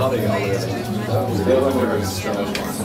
Hadi yavrum. the ediyoruz.